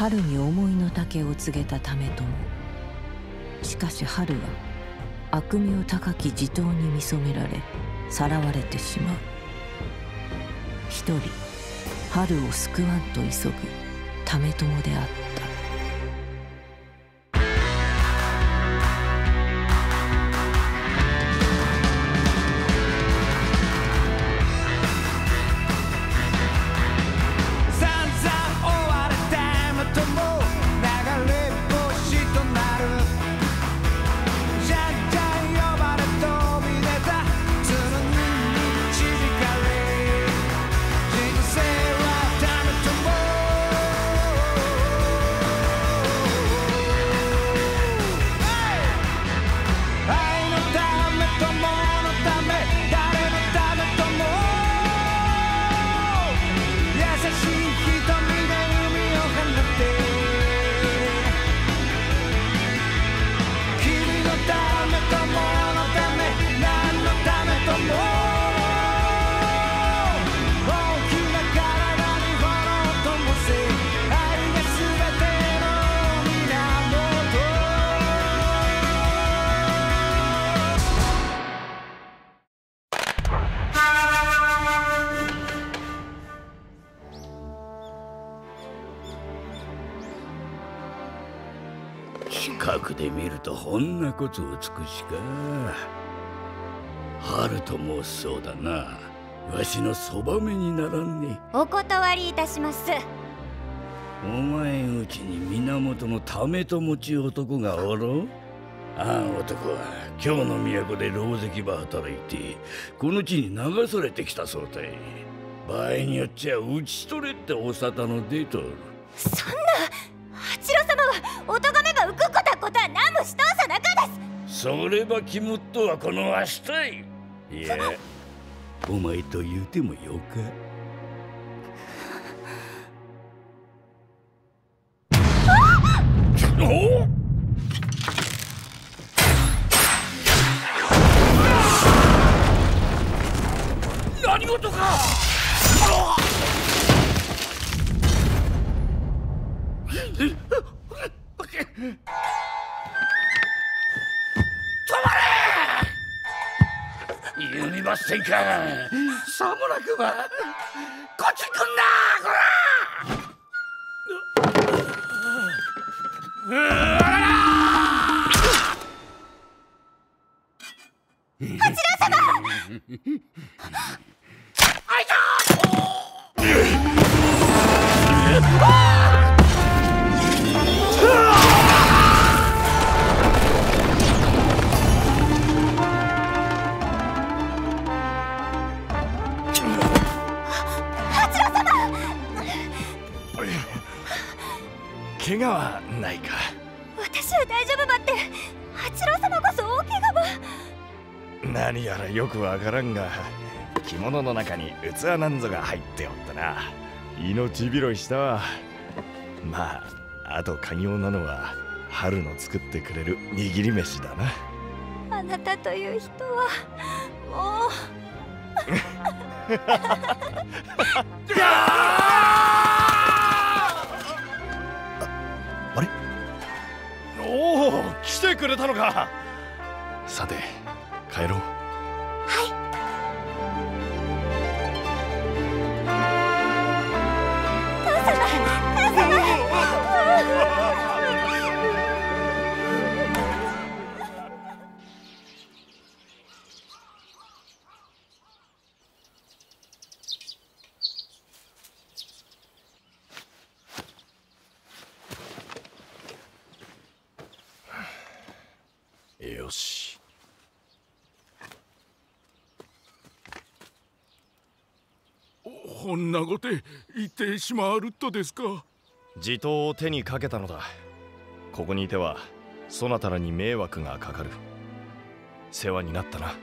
春に思いの丈を告げたためとも。しかし春は悪名高き地頭に見初められさらわれてしまう。一人春を救わんと急ぐ為朝であった。近くで見るとほんなこと美しか。春と申すそうだな。わしのそばめにならんね。お断りいたします。お前うちに源のためと持ち男がおろうあん男は今日の都で牢石ば働いてこの地に流されてきたそうだい。場合によっちゃ討ち取れってお沙汰の出とる。そんな八郎様はお咎それば肝っとはこのわしたいいやお前と言うてもよか。何事か！ませんか。さもなくばこっち来んなこら。八郎様怪我はないか。私は大丈夫ばって八郎様こそ大怪我ば何やらよくわからんが着物の中に器なんぞが入っておったな。命拾いしたわ。まああと寛容なのは春の作ってくれる握り飯だな。あなたという人はもう。あ来てくれたのか。さて帰ろう。よし。ほんなごて言ってしまうとですか？地頭を手にかけたのだ。ここにいてはそなたらに迷惑がかかる。世話になったな。